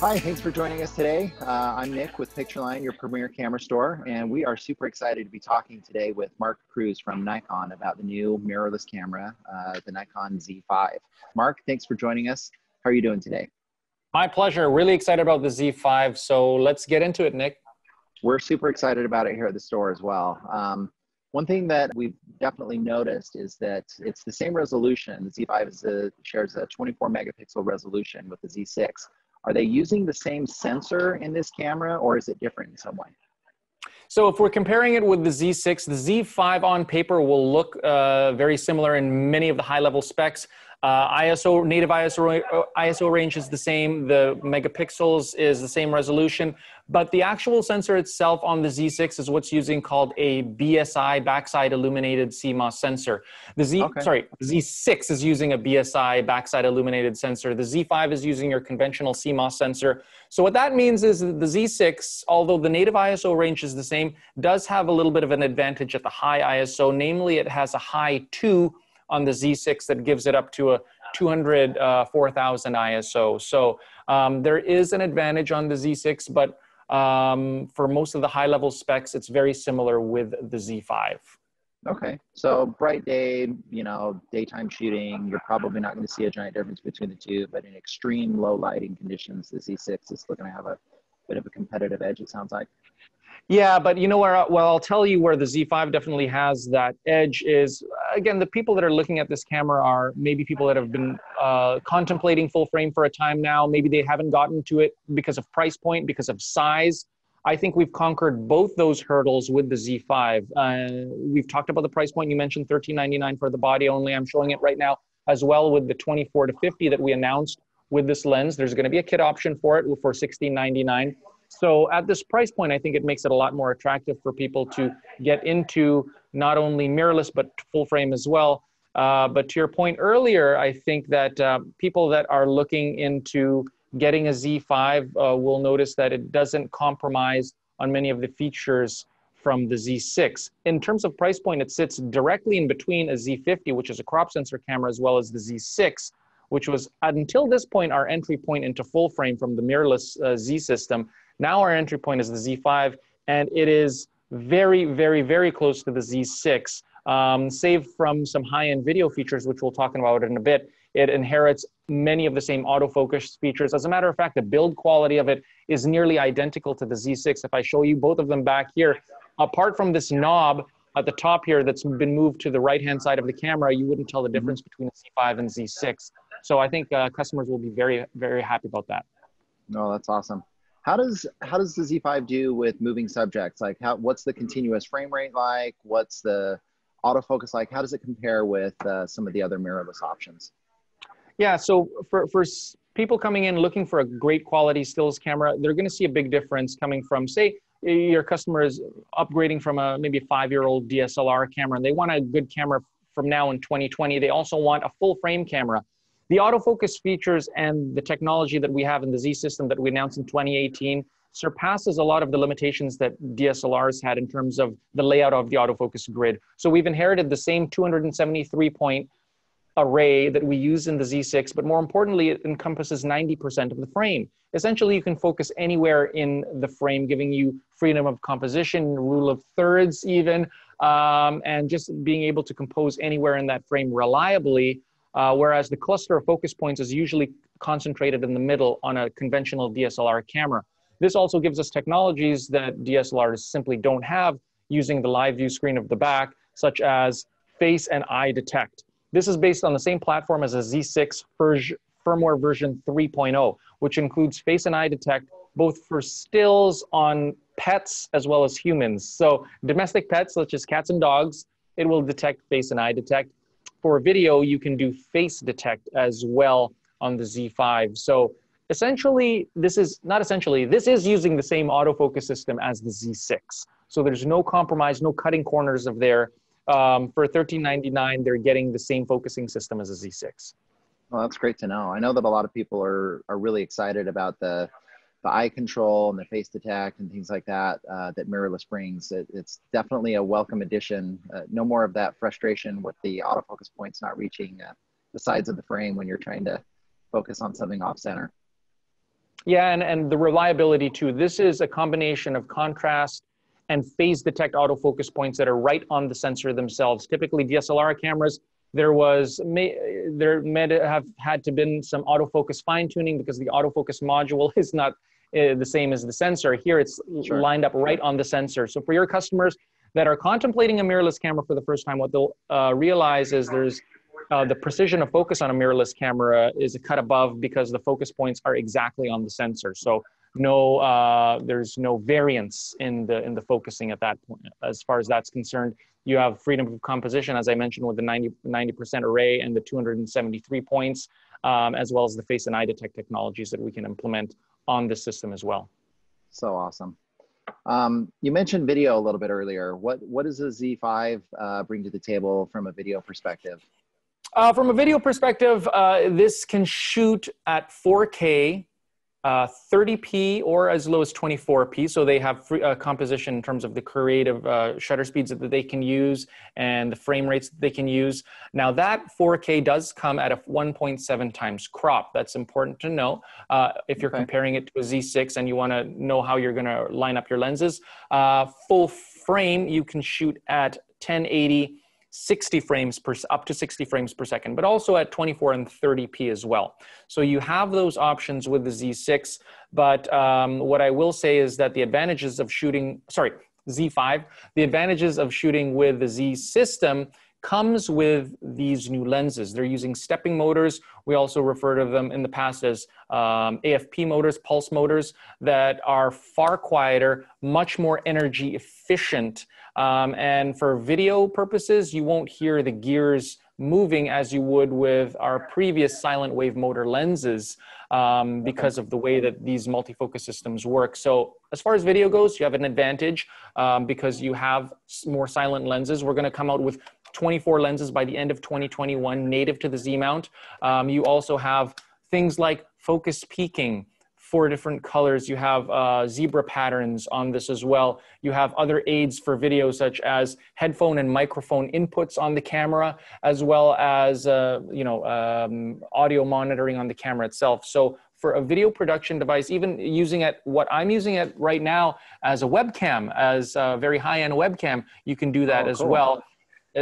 Hi, thanks for joining us today. Uh, I'm Nick with Pictureline, your premier camera store, and we are super excited to be talking today with Mark Cruz from Nikon about the new mirrorless camera, uh, the Nikon Z5. Mark, thanks for joining us. How are you doing today? My pleasure. Really excited about the Z5. So let's get into it, Nick. We're super excited about it here at the store as well. Um, one thing that we've definitely noticed is that it's the same resolution. The Z5 a, shares a 24 megapixel resolution with the Z6 are they using the same sensor in this camera or is it different in some way? So if we're comparing it with the Z6, the Z5 on paper will look uh, very similar in many of the high level specs. Uh, ISO native ISO ISO range is the same. The megapixels is the same resolution, but the actual sensor itself on the Z6 is what's using called a BSI backside illuminated CMOS sensor. The Z okay. sorry Z6 is using a BSI backside illuminated sensor. The Z5 is using your conventional CMOS sensor. So what that means is that the Z6, although the native ISO range is the same, does have a little bit of an advantage at the high ISO. Namely, it has a high two on the Z6 that gives it up to a 204,000 uh, ISO. So um, there is an advantage on the Z6, but um, for most of the high level specs, it's very similar with the Z5. Okay, so bright day, you know, daytime shooting, you're probably not going to see a giant difference between the two, but in extreme low lighting conditions, the Z6 is still going to have a bit of a competitive edge, it sounds like. Yeah, but you know where? Well, I'll tell you where the Z5 definitely has that edge is. Again, the people that are looking at this camera are maybe people that have been uh, contemplating full frame for a time now. Maybe they haven't gotten to it because of price point, because of size. I think we've conquered both those hurdles with the Z5. Uh, we've talked about the price point. You mentioned 13.99 for the body only. I'm showing it right now as well with the 24 to 50 that we announced with this lens. There's going to be a kit option for it for 16.99. So at this price point, I think it makes it a lot more attractive for people to get into not only mirrorless but full frame as well. Uh, but to your point earlier, I think that uh, people that are looking into getting a Z5 uh, will notice that it doesn't compromise on many of the features from the Z6. In terms of price point, it sits directly in between a Z50, which is a crop sensor camera, as well as the Z6, which was until this point our entry point into full frame from the mirrorless uh, Z system. Now our entry point is the Z5, and it is very, very, very close to the Z6. Um, save from some high-end video features, which we'll talk about in a bit, it inherits many of the same autofocus features. As a matter of fact, the build quality of it is nearly identical to the Z6. If I show you both of them back here, apart from this knob at the top here that's been moved to the right-hand side of the camera, you wouldn't tell the difference between the Z5 and Z6. So I think uh, customers will be very, very happy about that. No, that's awesome. How does how does the Z5 do with moving subjects? Like, how what's the continuous frame rate like? What's the autofocus like? How does it compare with uh, some of the other mirrorless options? Yeah, so for for people coming in looking for a great quality stills camera, they're going to see a big difference coming from say your customer is upgrading from a maybe five year old DSLR camera and they want a good camera from now in 2020. They also want a full frame camera the autofocus features and the technology that we have in the Z system that we announced in 2018 surpasses a lot of the limitations that DSLRs had in terms of the layout of the autofocus grid. So we've inherited the same 273 point array that we use in the Z6, but more importantly, it encompasses 90% of the frame. Essentially, you can focus anywhere in the frame, giving you freedom of composition, rule of thirds even, um, and just being able to compose anywhere in that frame reliably uh, whereas the cluster of focus points is usually concentrated in the middle on a conventional DSLR camera. This also gives us technologies that DSLRs simply don't have using the live view screen of the back, such as face and eye detect. This is based on the same platform as a Z6 firmware version 3.0, which includes face and eye detect both for stills on pets as well as humans. So domestic pets such as cats and dogs, it will detect face and eye detect for video, you can do face detect as well on the Z5. So essentially, this is not essentially, this is using the same autofocus system as the Z6. So there's no compromise, no cutting corners of there. Um, for 13.99, they're getting the same focusing system as a Z6. Well, that's great to know. I know that a lot of people are are really excited about the the eye control and the face detect and things like that uh, that mirrorless brings. It, it's definitely a welcome addition. Uh, no more of that frustration with the autofocus points not reaching uh, the sides of the frame when you're trying to focus on something off center. Yeah, and, and the reliability too. This is a combination of contrast and phase detect autofocus points that are right on the sensor themselves. Typically, DSLR cameras, there was may, there may have had to been some autofocus fine tuning because the autofocus module is not uh, the same as the sensor. Here, it's sure. lined up right on the sensor. So for your customers that are contemplating a mirrorless camera for the first time, what they'll uh, realize is there's uh, the precision of focus on a mirrorless camera is a cut above because the focus points are exactly on the sensor. So no, uh, there's no variance in the in the focusing at that point. As far as that's concerned, you have freedom of composition, as I mentioned, with the 90 percent array and the 273 points, um, as well as the face and eye detect technologies that we can implement on the system as well. So awesome. Um, you mentioned video a little bit earlier. What what does the Z5 uh, bring to the table from a video perspective? Uh, from a video perspective, uh, this can shoot at 4K, uh, 30p, or as low as 24p. So they have free, uh, composition in terms of the creative uh, shutter speeds that they can use and the frame rates that they can use. Now that 4K does come at a 1.7 times crop. That's important to know uh, if you're okay. comparing it to a Z6 and you want to know how you're going to line up your lenses. full frame, you can shoot at 1080 60 frames per up to 60 frames per second, but also at 24 and 30p as well. So you have those options with the Z6. But um, what I will say is that the advantages of shooting, sorry, Z5, the advantages of shooting with the Z system comes with these new lenses. They're using stepping motors. We also refer to them in the past as um, AFP motors, pulse motors, that are far quieter, much more energy efficient. Um, and for video purposes, you won't hear the gears moving as you would with our previous silent wave motor lenses um, because of the way that these multifocus systems work. So as far as video goes, you have an advantage um, because you have more silent lenses. We're going to come out with 24 lenses by the end of 2021 native to the Z mount. Um, you also have things like focus peaking, four different colors. You have uh, zebra patterns on this as well. You have other aids for video, such as headphone and microphone inputs on the camera, as well as uh, you know um, audio monitoring on the camera itself. So for a video production device, even using it what I'm using it right now as a webcam, as a very high-end webcam, you can do that oh, as cool. well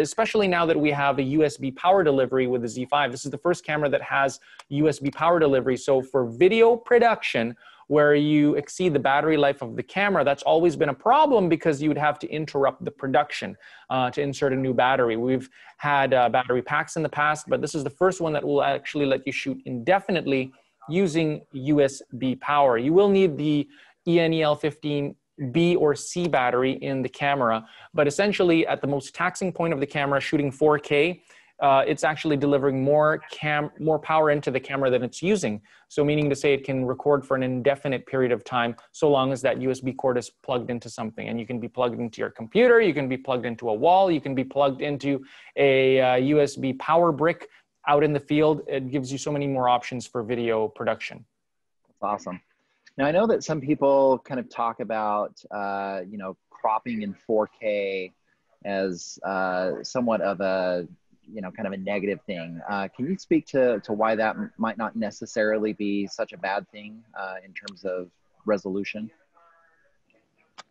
especially now that we have a USB power delivery with the Z5. This is the first camera that has USB power delivery. So for video production, where you exceed the battery life of the camera, that's always been a problem because you would have to interrupt the production uh, to insert a new battery. We've had uh, battery packs in the past, but this is the first one that will actually let you shoot indefinitely using USB power. You will need the ENEL15 B or C battery in the camera. But essentially, at the most taxing point of the camera, shooting 4K, uh, it's actually delivering more cam more power into the camera than it's using. So meaning to say it can record for an indefinite period of time, so long as that USB cord is plugged into something. And you can be plugged into your computer, you can be plugged into a wall, you can be plugged into a uh, USB power brick out in the field. It gives you so many more options for video production. That's awesome. Now I know that some people kind of talk about uh, you know cropping in 4K as uh, somewhat of a you know kind of a negative thing. Uh, can you speak to to why that might not necessarily be such a bad thing uh, in terms of resolution?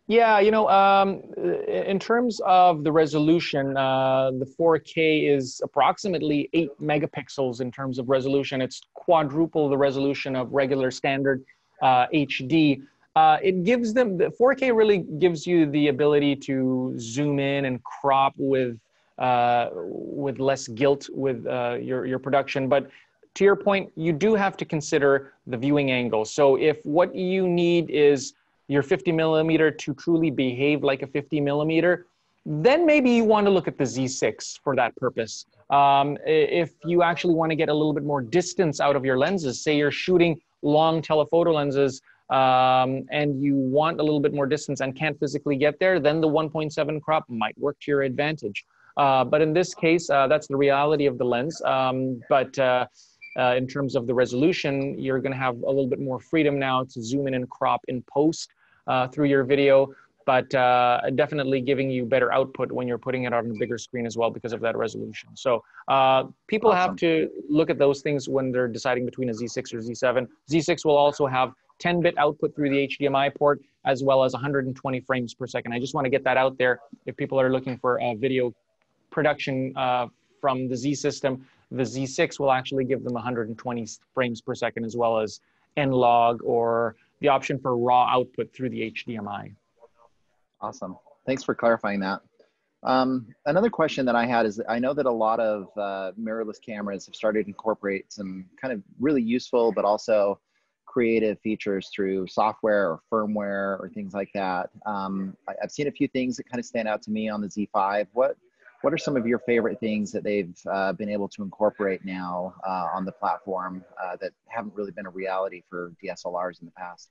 Yeah, you know, um, in terms of the resolution, uh, the 4K is approximately eight megapixels in terms of resolution. It's quadruple the resolution of regular standard uh, HD. Uh, it gives them the 4K really gives you the ability to zoom in and crop with uh, with less guilt with uh, your your production. But to your point, you do have to consider the viewing angle. So if what you need is your 50 millimeter to truly behave like a 50 millimeter, then maybe you want to look at the Z6 for that purpose. Um, if you actually want to get a little bit more distance out of your lenses, say you're shooting long telephoto lenses um, and you want a little bit more distance and can't physically get there, then the 1.7 crop might work to your advantage. Uh, but in this case, uh, that's the reality of the lens. Um, but uh, uh in terms of the resolution, you're going to have a little bit more freedom now to zoom in and crop in post uh, through your video but uh, definitely giving you better output when you're putting it on a bigger screen as well because of that resolution. So uh, people awesome. have to look at those things when they're deciding between a Z6 or Z7. Z6 will also have 10-bit output through the HDMI port, as well as 120 frames per second. I just want to get that out there if people are looking for a video production uh, from the Z system. The Z6 will actually give them 120 frames per second, as well as N-Log or the option for raw output through the HDMI. Awesome. Thanks for clarifying that. Um, another question that I had is I know that a lot of uh, mirrorless cameras have started to incorporate some kind of really useful but also creative features through software or firmware or things like that. Um, I, have seen a few things that kind of stand out to me on the Z5. What what are some of your favorite things that they've uh, been able to incorporate now uh, on the platform uh, that haven't really been a reality for DSLRs in the past?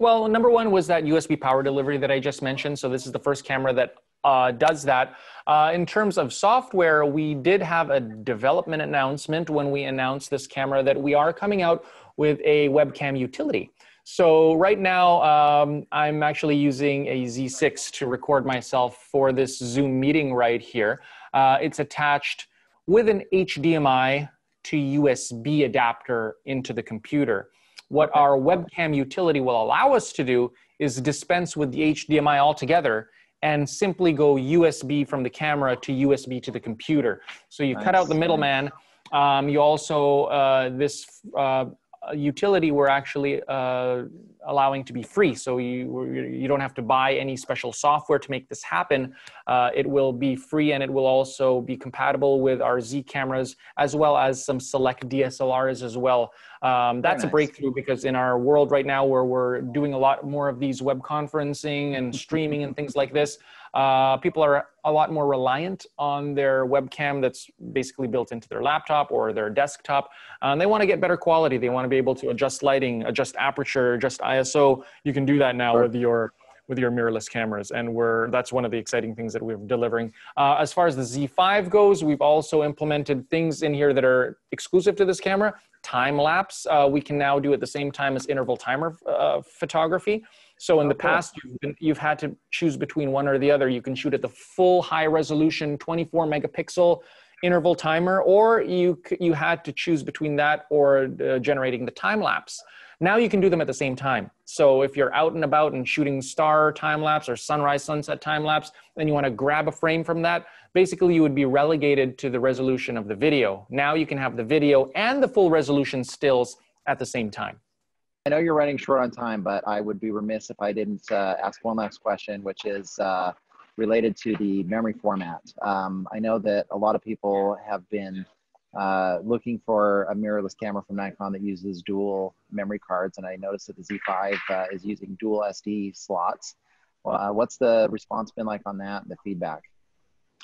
Well, number one was that USB power delivery that I just mentioned. So this is the first camera that uh, does that. Uh, in terms of software, we did have a development announcement when we announced this camera that we are coming out with a webcam utility. So right now, um, I'm actually using a Z6 to record myself for this Zoom meeting right here. Uh, it's attached with an HDMI to USB adapter into the computer. What our webcam utility will allow us to do is dispense with the HDMI altogether and simply go USB from the camera to USB to the computer. So you nice. cut out the middleman. Um, you also, uh, this uh, utility we're actually uh, allowing to be free. So you, you don't have to buy any special software to make this happen. Uh, it will be free and it will also be compatible with our Z cameras as well as some select DSLRs as well. Um, that's nice. a breakthrough because in our world right now where we're doing a lot more of these web conferencing and streaming and things like this, uh, people are a lot more reliant on their webcam that's basically built into their laptop or their desktop. Uh, and they want to get better quality. They want to be able to adjust lighting, adjust aperture, adjust ISO. You can do that now sure. with your with your mirrorless cameras and we're that's one of the exciting things that we're delivering uh, as far as the z5 goes we've also implemented things in here that are exclusive to this camera time lapse uh, we can now do at the same time as interval timer uh, photography so in the past, you've, been, you've had to choose between one or the other. You can shoot at the full high resolution 24 megapixel interval timer, or you, you had to choose between that or uh, generating the time lapse. Now you can do them at the same time. So if you're out and about and shooting star time lapse or sunrise sunset time lapse, then you want to grab a frame from that. Basically, you would be relegated to the resolution of the video. Now you can have the video and the full resolution stills at the same time. I know you're running short on time, but I would be remiss if I didn't uh, ask one last question, which is uh, related to the memory format. Um, I know that a lot of people have been uh, looking for a mirrorless camera from Nikon that uses dual memory cards, and I noticed that the Z5 uh, is using dual SD slots. Uh, what's the response been like on that and the feedback?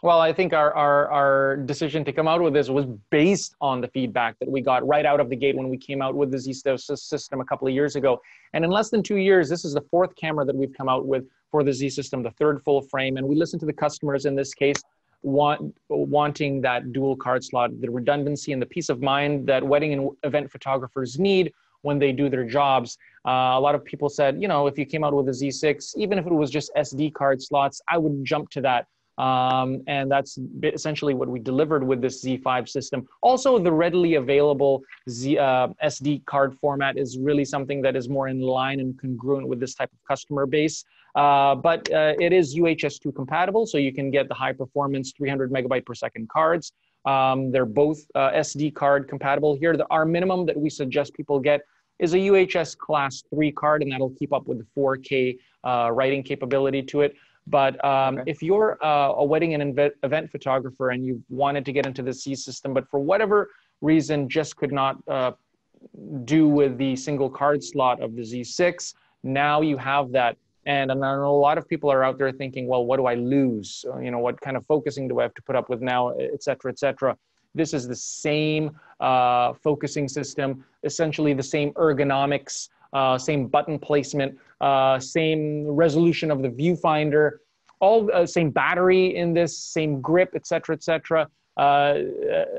Well, I think our, our, our decision to come out with this was based on the feedback that we got right out of the gate when we came out with the Z system a couple of years ago. And in less than two years, this is the fourth camera that we've come out with for the Z system, the third full frame. And we listened to the customers in this case want, wanting that dual card slot, the redundancy and the peace of mind that wedding and event photographers need when they do their jobs. Uh, a lot of people said, you know, if you came out with a Z6, even if it was just SD card slots, I would jump to that. Um, and that's essentially what we delivered with this Z5 system. Also, the readily available Z, uh, SD card format is really something that is more in line and congruent with this type of customer base. Uh, but uh, it is UHS-2 compatible, so you can get the high performance 300 megabyte per second cards. Um, they're both uh, SD card compatible here. The, our minimum that we suggest people get is a UHS class 3 card, and that'll keep up with the 4K uh, writing capability to it. But um, okay. if you're uh, a wedding and event photographer and you wanted to get into the Z system, but for whatever reason just could not uh, do with the single card slot of the Z6, now you have that. And, and I know a lot of people are out there thinking, well, what do I lose? You know, what kind of focusing do I have to put up with now, et cetera, et cetera. This is the same uh, focusing system, essentially the same ergonomics, uh, same button placement, uh, same resolution of the viewfinder, all uh, same battery in this, same grip, etc., etc. Uh,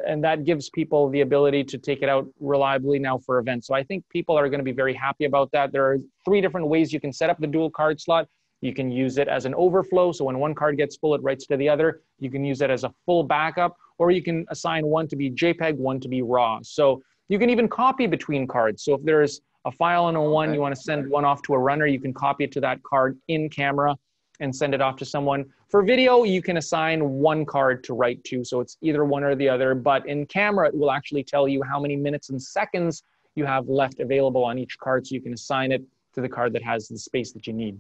and that gives people the ability to take it out reliably now for events. So I think people are going to be very happy about that. There are three different ways you can set up the dual card slot. You can use it as an overflow. So when one card gets full, it writes to the other. You can use it as a full backup, or you can assign one to be JPEG, one to be RAW. So You can even copy between cards. So if there's a file in a one, you want to send one off to a runner, you can copy it to that card in camera and send it off to someone. For video, you can assign one card to write to, so it's either one or the other. But in camera, it will actually tell you how many minutes and seconds you have left available on each card, so you can assign it to the card that has the space that you need.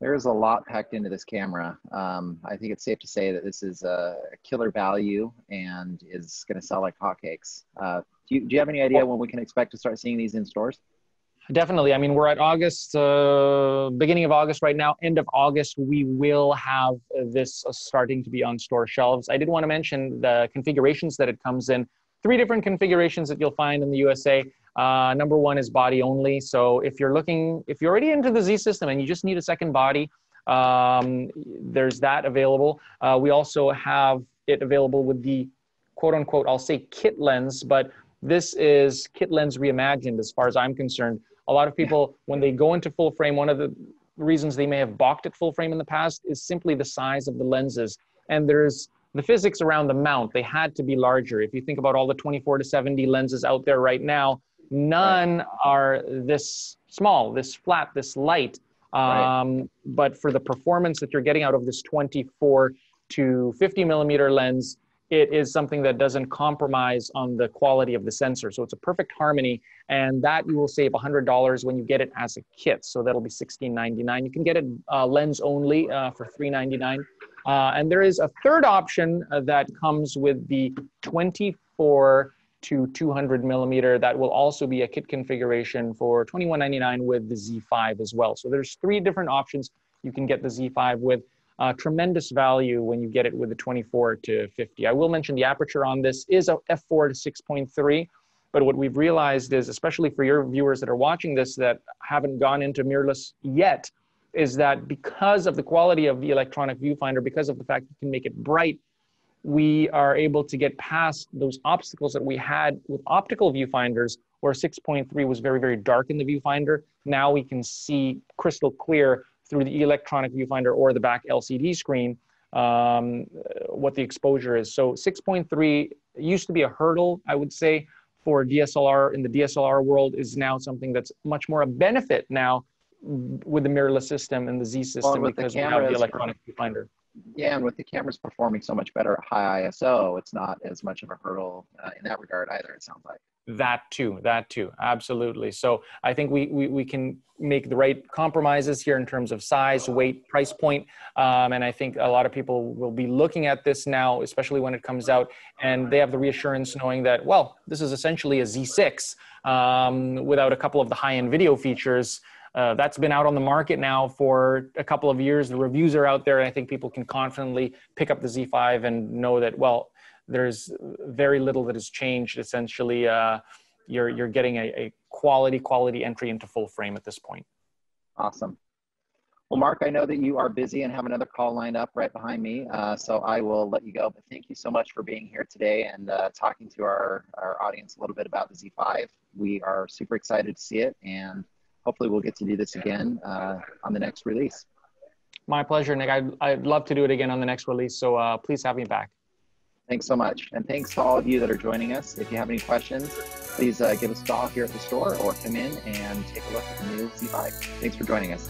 There's a lot packed into this camera. Um, I think it's safe to say that this is a killer value and is going to sell like hotcakes. Uh, do, you, do you have any idea when we can expect to start seeing these in stores? Definitely. I mean, we're at August, uh, beginning of August right now. End of August, we will have this starting to be on store shelves. I did want to mention the configurations that it comes in. Three different configurations that you'll find in the USA. Uh, number one is body only. So if you're looking, if you're already into the Z system and you just need a second body, um, there's that available. Uh, we also have it available with the quote unquote, I'll say kit lens, but this is kit lens reimagined as far as I'm concerned. A lot of people, when they go into full frame, one of the reasons they may have balked at full frame in the past is simply the size of the lenses. And there's the physics around the mount. They had to be larger. If you think about all the 24 to 70 lenses out there right now, none right. are this small, this flat, this light. Um, right. But for the performance that you're getting out of this 24 to 50 millimeter lens, it is something that doesn't compromise on the quality of the sensor. So it's a perfect harmony, and that you will save $100 when you get it as a kit. So that'll be $16.99. You can get it uh, lens only uh, for $3.99. Uh, and there is a third option uh, that comes with the 24 to 200 millimeter that will also be a kit configuration for $21.99 with the Z5 as well. So there's three different options you can get the Z5 with uh, tremendous value when you get it with the 24 to 50. I will mention the aperture on this is a f4 to 6.3, but what we've realized is, especially for your viewers that are watching this that haven't gone into mirrorless yet, is that because of the quality of the electronic viewfinder, because of the fact you can make it bright, we are able to get past those obstacles that we had with optical viewfinders where 6.3 was very, very dark in the viewfinder. Now we can see crystal clear through the electronic viewfinder or the back LCD screen um, what the exposure is. So 6.3 used to be a hurdle, I would say, for DSLR in the DSLR world is now something that's much more a benefit now with the mirrorless system and the Z system well, because we have the electronic viewfinder. Yeah, and with the cameras performing so much better at high ISO, it's not as much of a hurdle uh, in that regard either, it sounds like that too that too absolutely. So i think we, we, we can make the right compromises here in terms of size weight price point um, and i think a lot of people will be looking at this now especially when it comes out and they have the reassurance knowing that well this is essentially a z6 um, without a couple of the high-end video features. Uh, that's been out on the market now for a couple of years. The reviews are out there and i think people can confidently pick up the z5 and know that well there's very little that has changed. Essentially, uh, you're you're getting a, a quality quality entry into full frame at this point. Awesome. Well, Mark, I know that you are busy and have another call lined up right behind me, uh, so I will let you go. But thank you so much for being here today and uh, talking to our, our audience a little bit about the Z5. We are super excited to see it, and hopefully we'll get to do this again uh, on the next release. My pleasure, Nick. I'd, I'd love to do it again on the next release, so uh, please have me back. Thanks so much. And thanks to all of you that are joining us. If you have any questions, please uh, give us a call here at the store or come in and take a look at the new Z5. Thanks for joining us.